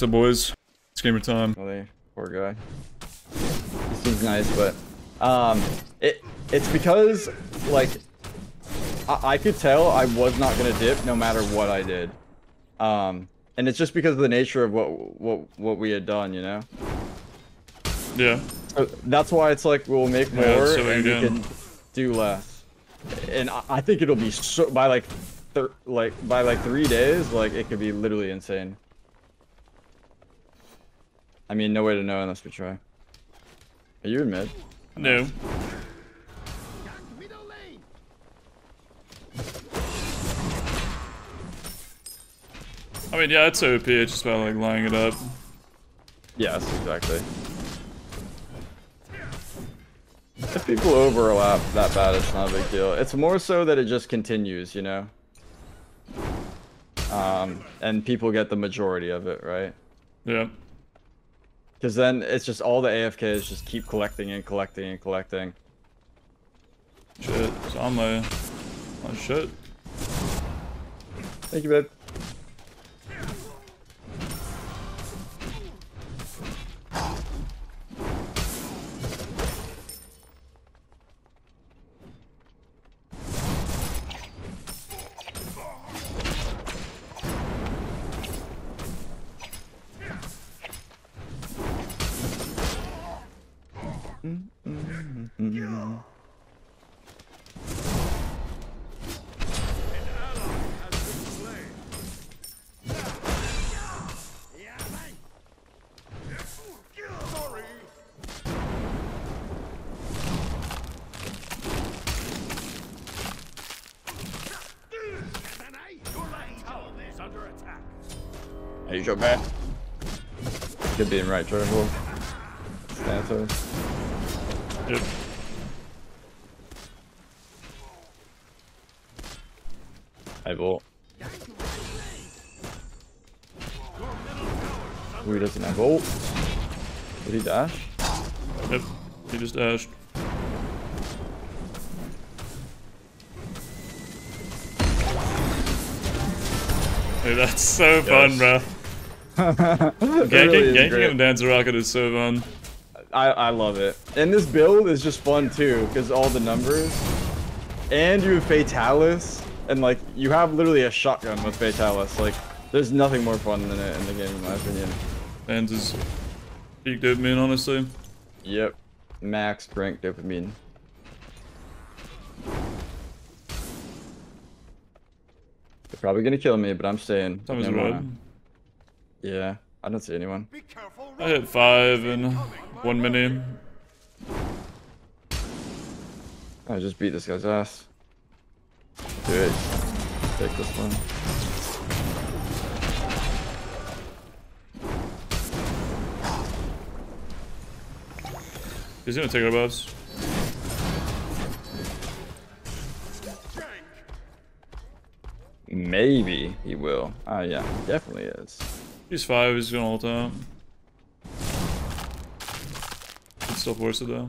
So boys, it's gamer time. Really, poor guy. He seems nice, but um, it it's because like I, I could tell I was not gonna dip no matter what I did. Um, and it's just because of the nature of what what what we had done, you know. Yeah. So that's why it's like we'll make more Yeah, so and we can do less. And I, I think it'll be so by like, like by like three days, like it could be literally insane. I mean, no way to know unless we try. Are you in mid? No. I mean, yeah, it's OP. It's just about like lining it up. Yes, exactly. If people overlap that bad, it's not a big deal. It's more so that it just continues, you know? Um, and people get the majority of it, right? Yeah. Because then it's just all the AFKs just keep collecting and collecting and collecting. Shit. So I'm like, oh shit. Thank you, babe. Right triangle. Thanatos. Yep. I volt. Who doesn't have ult? Did he dash? Yep. He just dashed. Hey, that's so fun, bro. Ganking, really ganking him Dance Rocket is so fun. I, I love it. And this build is just fun too, because all the numbers. And you have Fatalis. And like, you have literally a shotgun with Fatalis. Like, there's nothing more fun than it in the game, in my opinion. Dance is peak dopamine, honestly. Yep. Max rank dopamine. They're probably gonna kill me, but I'm staying. Time is No more. red. Yeah, I don't see anyone. I hit five in one minute. I just beat this guy's ass. Do it. Take this one. He's gonna take our buffs. Maybe he will. Ah, yeah, definitely is. He's five, he's gonna ult uh, out. It's still force it though.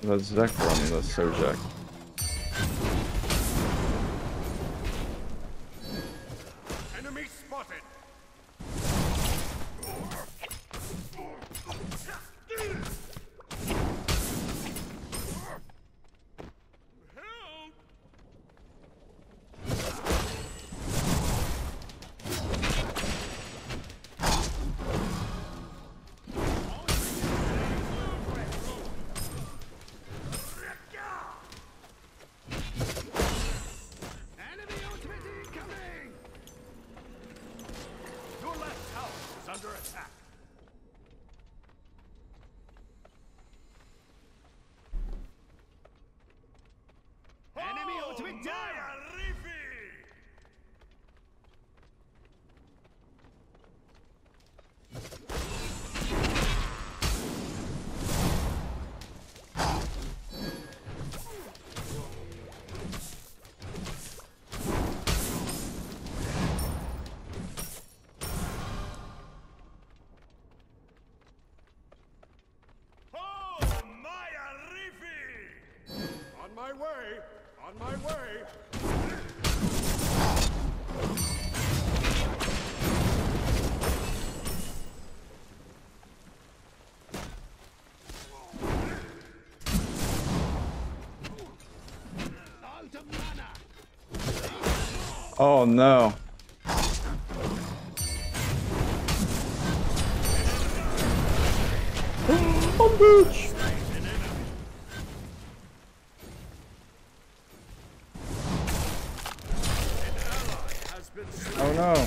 That's Zek from the Sojak. Enemy Oh no. oh. Oh no.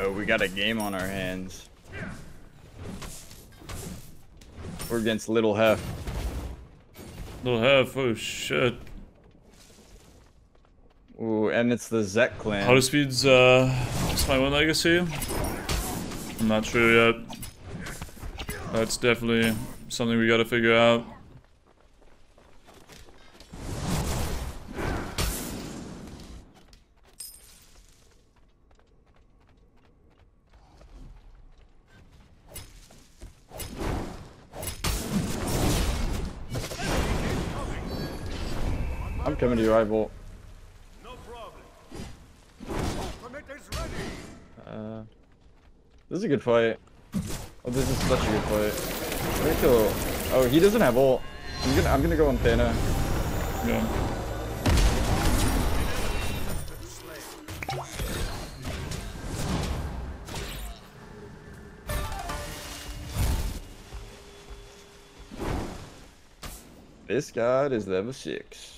Oh, we got a game on our hands. We're against Little Hef. Little half. Oh shit. Ooh, and it's the Zek clan. Auto speed's uh, it's my one legacy. I'm not sure yet. That's definitely something we gotta figure out. I'm coming to your eyeball. No problem. Uh, this is a good fight. Oh, this is such a good fight. I'm. Oh, he doesn't have ult. I'm gonna I'm gonna go on Thana. Yeah. This guy is level 6.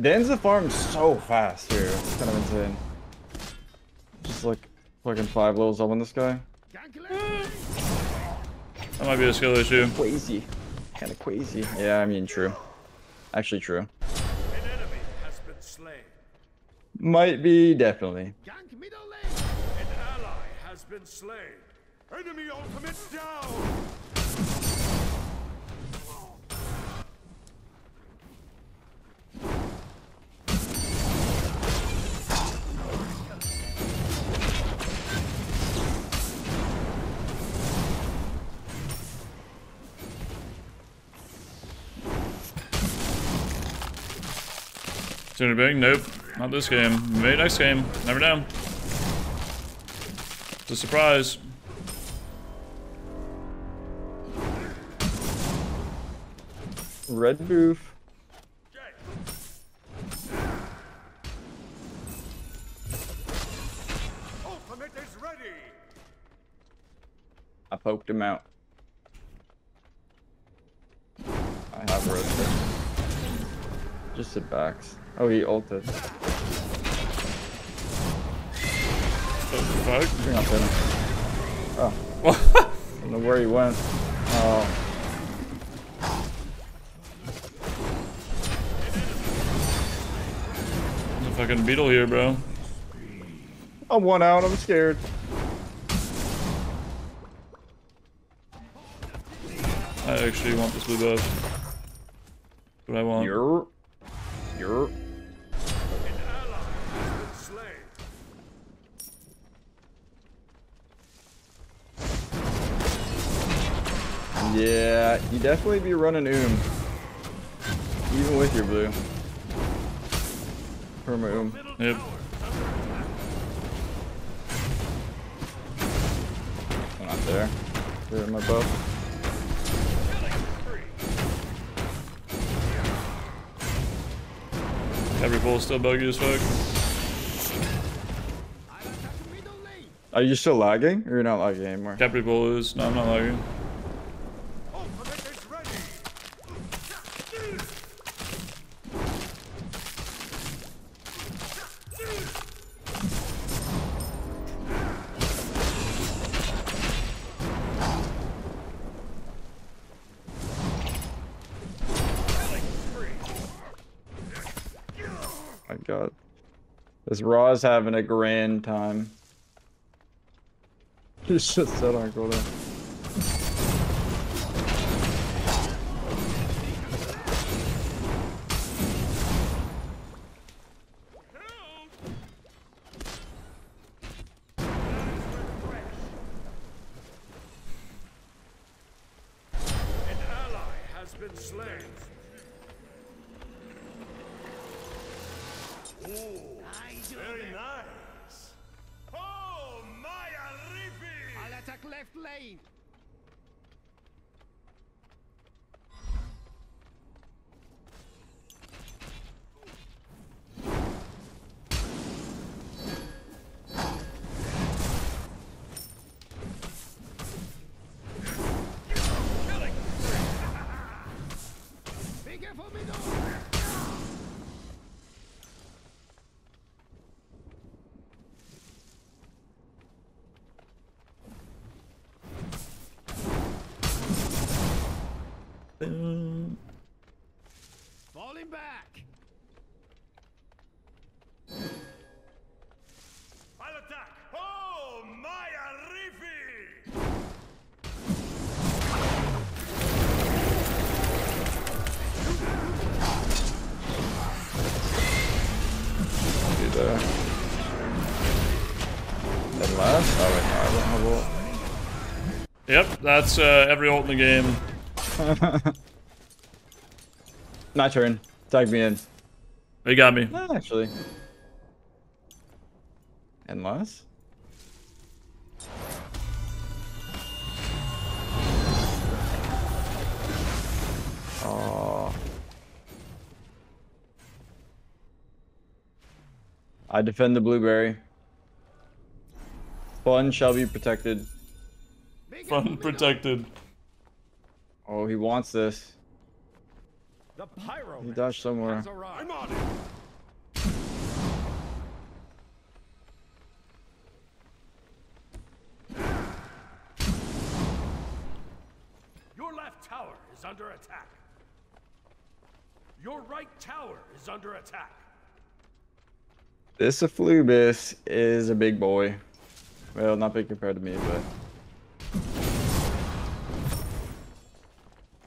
Danza farms so fast here. It's kind of insane. Just like fucking five levels up on this guy. That might be a skill issue. Crazy. Kind of crazy. Yeah, I mean, true. Actually, true. An enemy has been slain. Might be, definitely. Gank middle lane. An ally has been slain. Enemy ultimate down. Sooner big? Nope. Not this game. Maybe next game. Never know. It's a surprise. Red boof. Ultimate is ready. I poked him out. I have roasted. Just sit backs. Oh, he ulted. What the fuck? Bring up him. Oh, I don't know where he went. Oh. There's a fucking beetle here, bro. I'm one out. I'm scared. I actually want this blue buff. What I want. You're. You're. Yeah, you definitely be running Oom. Even with your blue. Perma Oom. Yep. I'm not there. They're in my bow. Every bull still buggy as fuck. Are you still lagging? Or you're not lagging anymore? Khepri bull is. No, I'm not lagging. This Ra's having a grand time. Just shit set on. An Falling back. I'll attack. Oh, Maya Rifi! Be there. Then last? Yep, that's uh, every ult in the game. My turn. Tag me in. Oh, they got me. No, actually. Unless? Oh. I defend the blueberry. Fun shall be protected. Fun protected. Oh, he wants this. The pyro He dodged somewhere. I'm on it. Your left tower is under attack. Your right tower is under attack. This Anubis is a big boy. Well, not big compared to me, but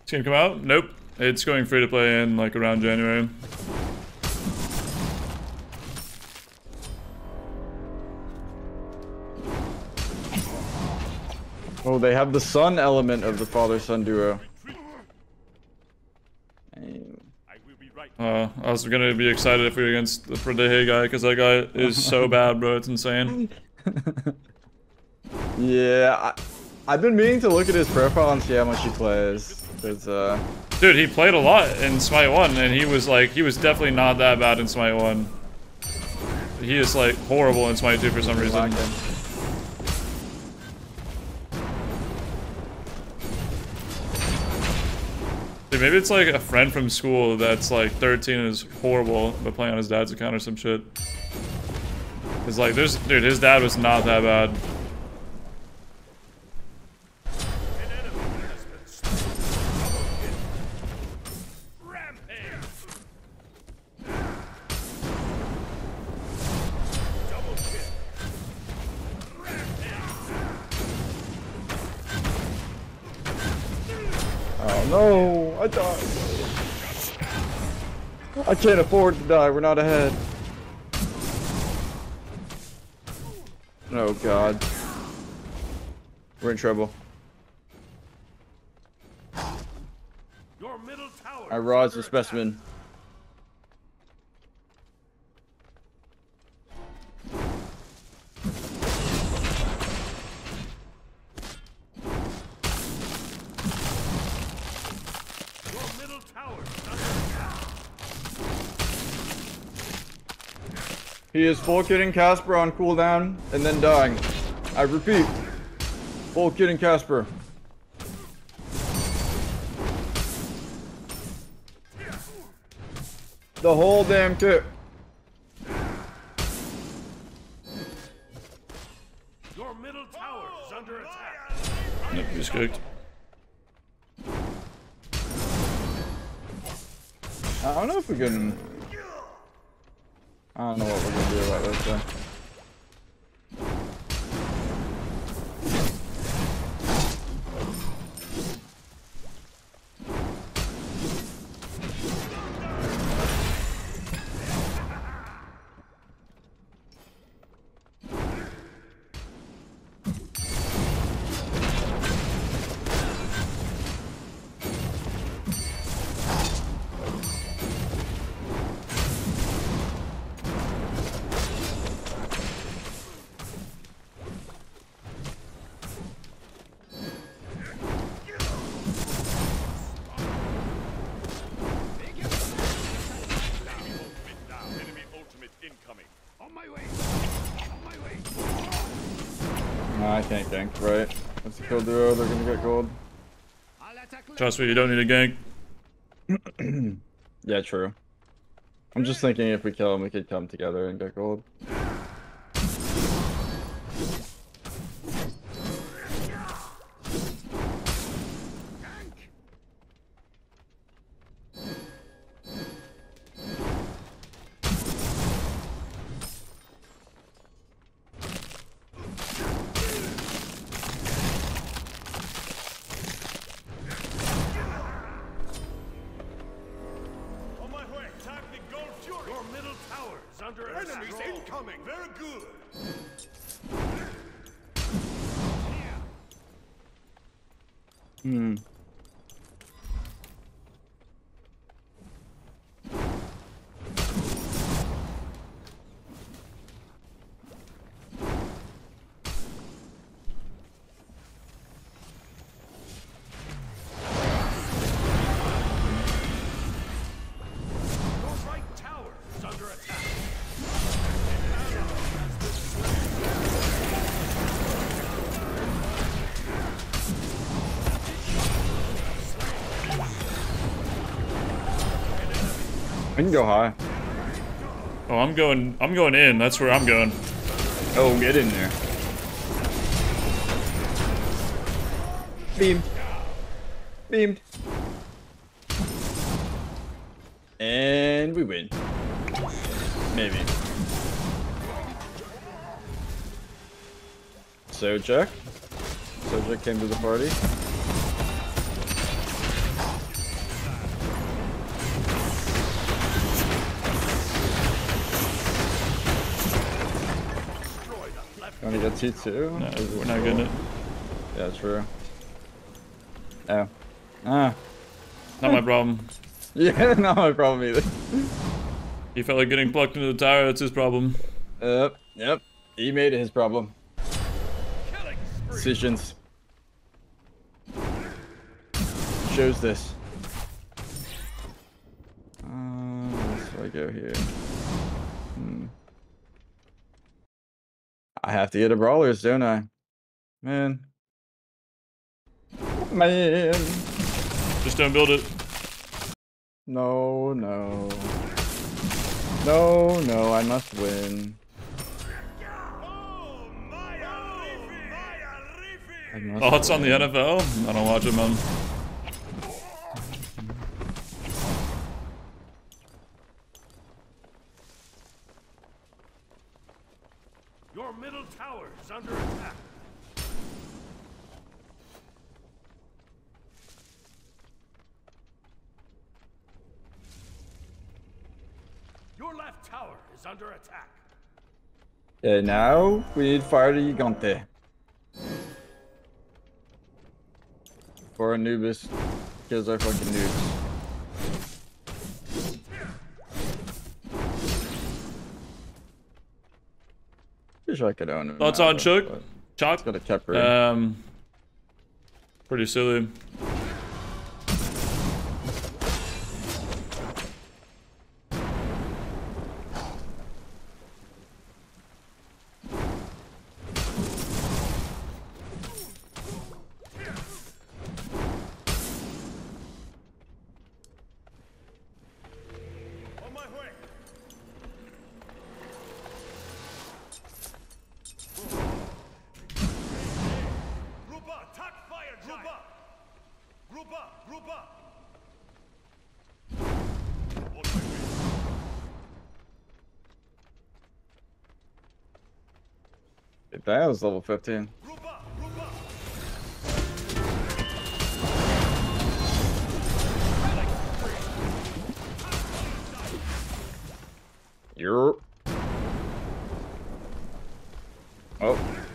It's gonna come out? Nope. It's going free to play in like around January. oh, they have the son element of the father-son duo. Dang. I will be right. Uh, I was gonna be excited if we were against the Predehe guy because that guy is so bad, bro. It's insane. Yeah, I, I've been meaning to look at his profile and see how much he plays. Uh, Dude, he played a lot in Smite 1, and he was like, he was definitely not that bad in Smite 1. He is like horrible in Smite 2 for some reason. Dude, maybe it's like a friend from school that's like 13 and is horrible, but playing on his dad's account or some shit. It's like, there's, dude, his dad was not that bad. Oh no, I died. I can't afford to die, we're not ahead. Oh god. We're in trouble. I rods the specimen. He is full kitting Casper on cooldown and then dying. I repeat, full kitting Casper. The whole damn kit. Your middle tower is under attack. Yep, he's cooked. I don't know if we can. I don't know what we're gonna do about this though. I can't gank, right? Let's kill duo, they're gonna get gold. I'll attack left. Trust me, you don't need a gank. Yeah, true. I'm just thinking if we kill him, we could come together and get gold. We can go high. Oh, I'm going. I'm going in. That's where I'm going. Oh, get in there. Beamed. Beamed. And we win. Maybe. Sojak. Sojak came to the party. T2? No, we're not getting it. Yeah, true. Oh. Ah. Not my problem. Yeah, not my problem either. He felt like getting plucked into the tower. That's his problem. Yep, yep. He made it his problem. Decisions. Shows this. Uh, do I go here? Hmm. I have to get a brawlers, don't I? Man. Man. Just don't build it. No, no. No, no, I must win. Oh, Maya Rifi. Maya I Rifi. must Oh, it's on the. NFL. I don't watch it, man. Is under attack. Your left tower is under attack. Okay, now we need fire to Gigante. For Anubis kills our fucking noobs. Wish I could own him. Now, on Chook? but Chaac? Got a Khepri. Um, pretty silly. That was level 15. Group up, group up. You're. Oh.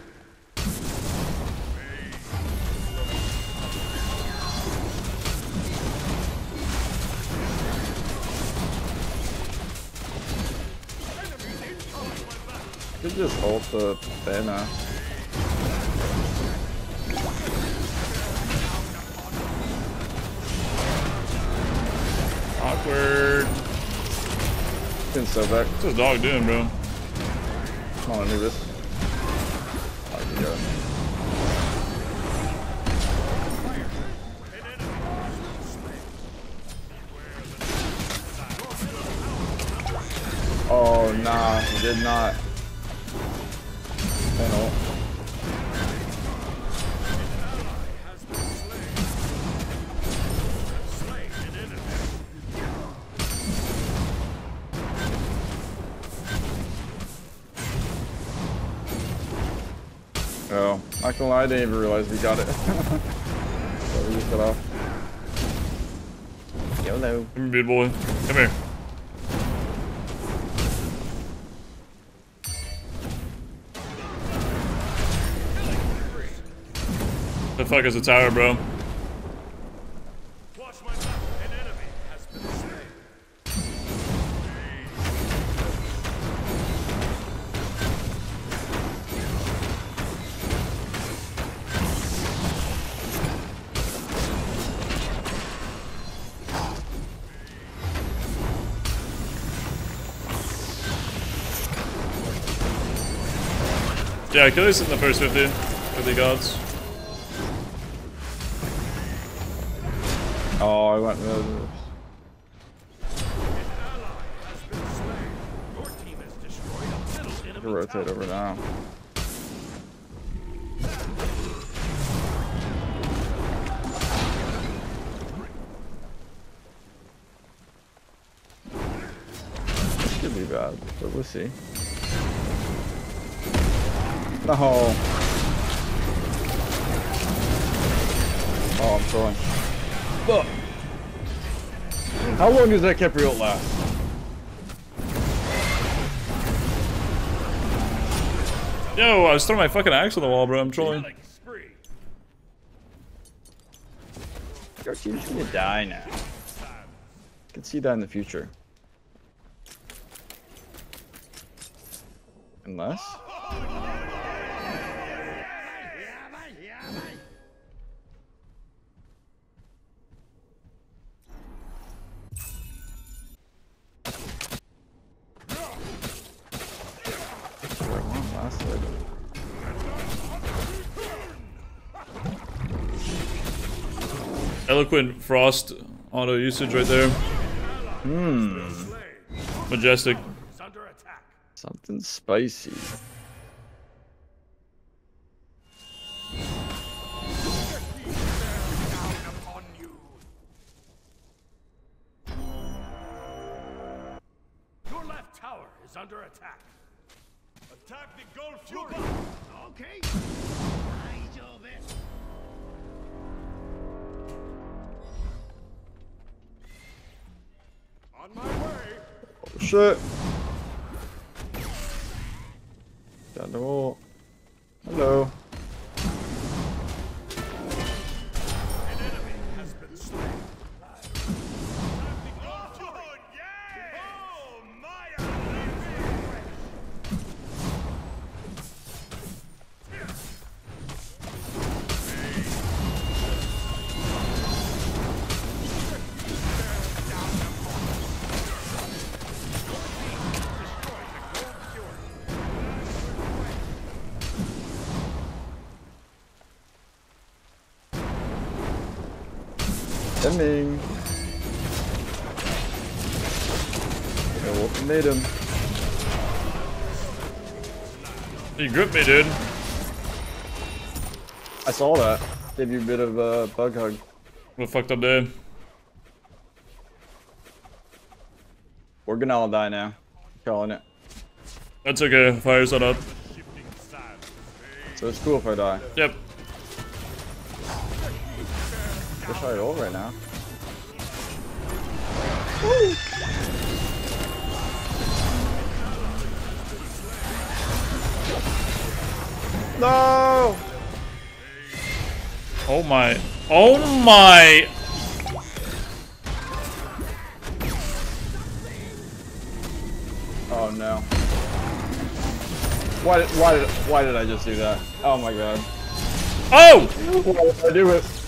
Could just hold the banner. Awkward. Can so back. What's this dog doing, bro? Come on, Anubis. Oh, you go. Oh, nah, he did not. Not gonna lie, I didn't even realize we got it. so we used it off. YOLO. Come here, big boy. Come here. The fuck is a tower, bro? Yeah, kill this in the first 50 with the gods. Oh, I went. Uh, middle enemy rotate over now. Could be bad, but we'll see. No. Oh, I'm throwing. Fuck. How long does that Capriot last? Yo, I was throwing my fucking axe on the wall, bro. I'm trolling. Killing spree. Your team's gonna die now. I Can see that in the future. Unless. Eloquent frost auto usage right there. Hmm. Majestic. Is under attack. Something spicy. Down upon you. Your left tower is under attack. Attack the gold fury. Okay. On my way. Oh, shit. Got them all. Hello. Deming. Yeah, Wolf made him. You gripped me, dude. I saw that. Gave you a bit of a bug hug. What a fucked up day. We're gonna all die now. Calling it. That's okay. Fire's not up. So it's cool if I die. Yep. Wish I had ult right now. No! Oh my. Oh my. Oh no. Why did why did why did I just do that? Oh my god. Oh! Why did I do it?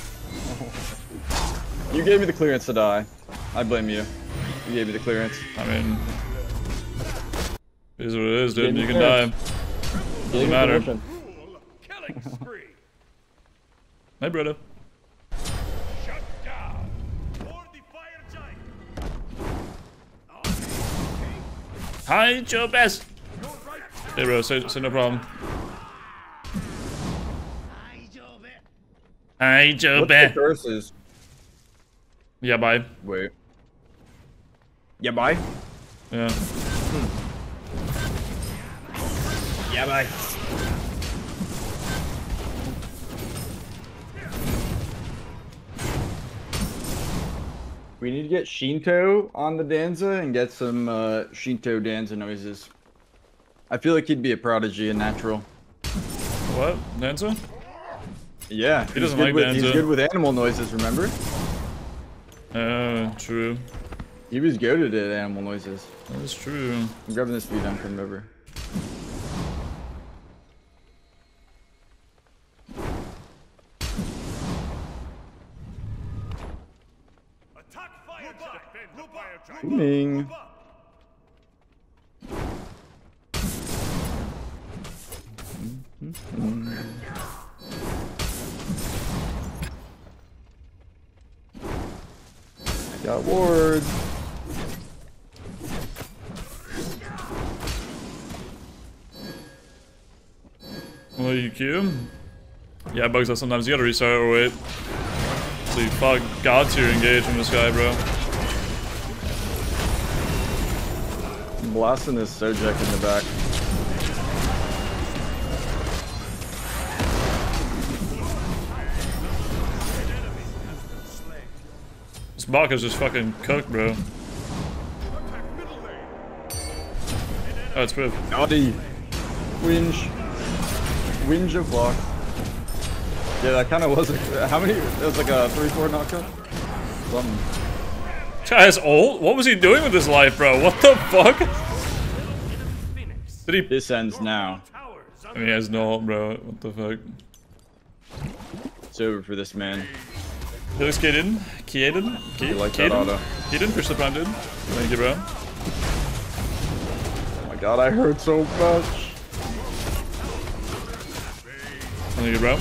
You gave me the clearance to die. I blame you. You gave me the clearance. I mean. It is what it is, dude. Game You can defense. die. Me matter. permission. Rule. Killing spree. Hey, brother. Shut down. For the fire giant. Hide your best. Hey, bro. Say, say no problem. Hide your your What's the best. curses? Yeah, bye. Wait. Yeah, bye. Yeah. Yeah, bye. We need to get Shinto on the Danza and get some uh, Shinto Danza noises. I feel like he'd be a prodigy and natural. What? Danza? Yeah, He doesn't like with, Danza. He's good with animal noises, remember? Uh, true. He was goaded at animal noises. That's true. I'm grabbing this speed, I'm coming over. Attack fire giant. Got wards. Well, you Q? Yeah, bugs out sometimes. You gotta restart or wait. So you fuck god tier engage from this guy, bro. Blasting this Sojek in the back. This Baka's just fucking cooked, bro. Attack middle lane. Oh, it's Piv. Naughty. Winge. Winge of block. Yeah, that kind of was. A, how many? It was like a 3 4 knockup? Something. Has ult? What was he doing with his life, bro? What the fuck? Did he? This ends now. I mean, he has no ult, bro. What the fuck? It's over for this man. He looks Kaden. Kaden? You like that auto. Kaden, push the prime, dude. Thank you, bro. Oh my god, I hurt so much. Thank you, bro.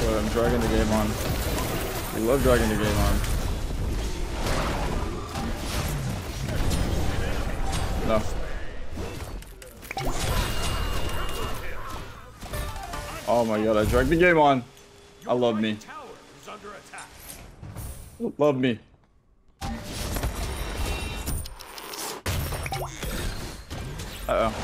But I'm dragging the game on. We love dragging the game on. No. Oh my god, I dragged the game on. I love me. tower is under attack. Love me. Uh-oh.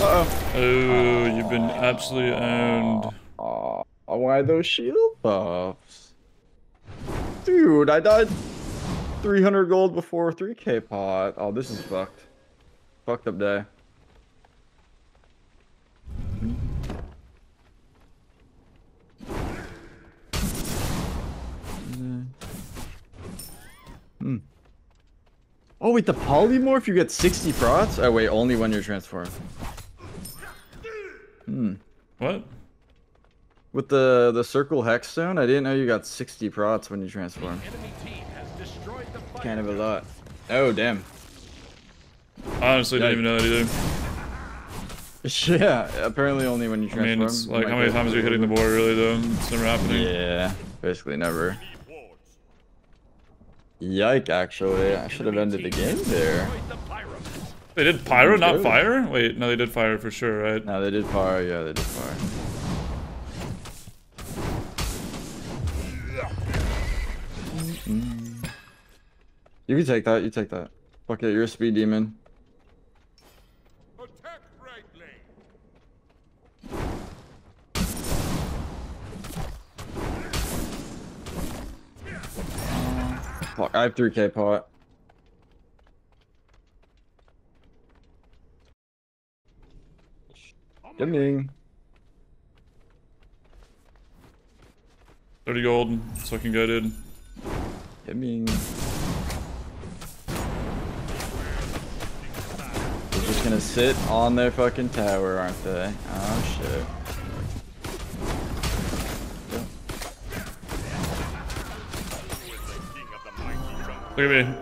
Uh-oh. Oh, you've been absolutely owned. Aw, why those shield buffs? Dude, I died 300 gold before 3k pot. Oh, this is fucked. Fucked up day. Hmm. Oh wait, the polymorph you get 60 prots? Oh wait, only when you're transformed. Hmm. What? With the the circle hexstone, I didn't know you got 60 prots when you transform. Enemy team has destroyed the fire Kind of a lot. Oh damn. I honestly didn't even know that either. Yeah, apparently only when you I transform. mean, it's like how many times are you hitting the board really though? It's never happening. Yeah, basically never. Yike, actually. I should have ended the game there. Fight the pyramids. They did pyro, not fire? Wait, no, they did fire for sure, right? No, they did fire. Yeah, they did fire. You can take that. You take that. Fuck it, you're a speed demon. Fuck, I have 3k pot. Coming. 30 gold. It's looking good, dude. Coming. They're just gonna sit on their fucking tower, aren't they? Oh shit. Look at me.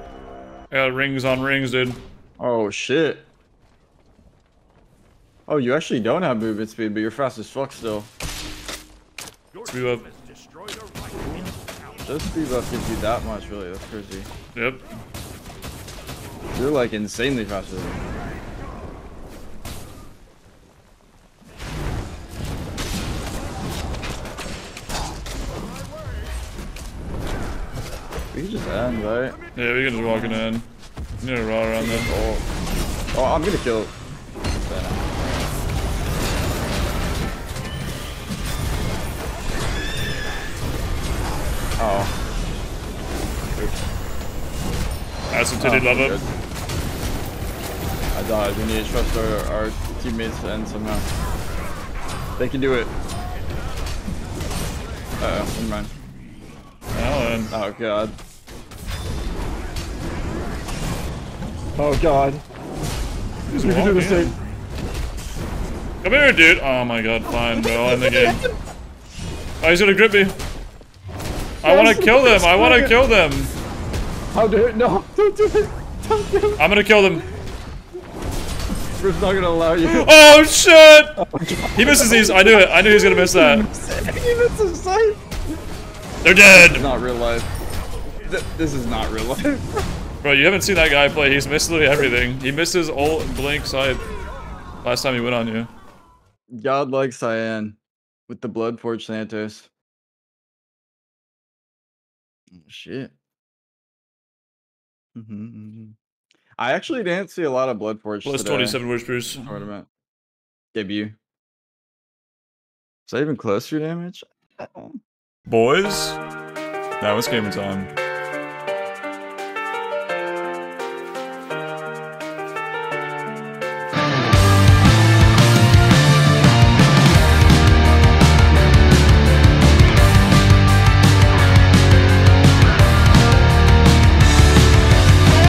I got rings on rings, dude. Oh shit. Oh, you actually don't have movement speed, but you're fast as fuck still. Speed up. team has destroyed a right Just speed buff gives you that much, really. That's crazy. Yep. You're like insanely faster than me. End, right? Yeah, we can just walk it in. You need to raw around there. Oh, oh I'm gonna kill. Oh. That's some titty Oh, love good. up. I died. We need to trust our, our teammates and end somehow. They can do it. Uh oh, never mind. Alan. Oh god. Oh god. He's We can do the same. Come here, dude. Oh my god, fine, bro. End the game. Oh, he's gonna grip me. I wanna kill them. I wanna kill them. How dare no! Don't do it! Don't do it! I'm gonna kill them. We're not gonna allow you. Oh shit! He misses these. I knew it. I knew he was gonna miss that. he missed his sight! They're dead. Not real life. Th this is not real life. Bro, you haven't seen that guy play. He's missed literally everything. He missed his ult blink sight last time he went on you. God like Cyan with the Blood Forge Santos. Oh, shit. Mhm. I actually didn't see a lot of Blood Forge Plus today. 27 whispers. tournament debut. Is that even close to your damage? Boys, that was gamer time.